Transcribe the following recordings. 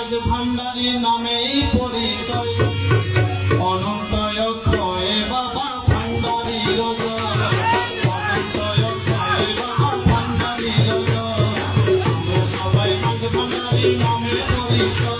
রাজ ভান্ডারী নামেই পরিচয়। অনন্তয় ক্ষয় বাবা ভান্ডারী সবাই ভান্ডারী নামে পরিচয়।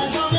I don't